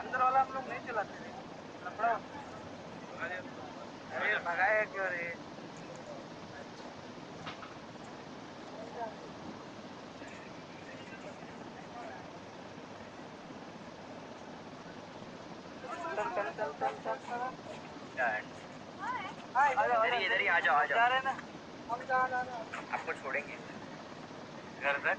अंदर वाला हम लोग नहीं चलाते अरे भगाया क्यों रे हाँ, ही इधर ही आ जाओ जा रहे ना हम जा रहे हैं आपको छोड़ेंगे घर तक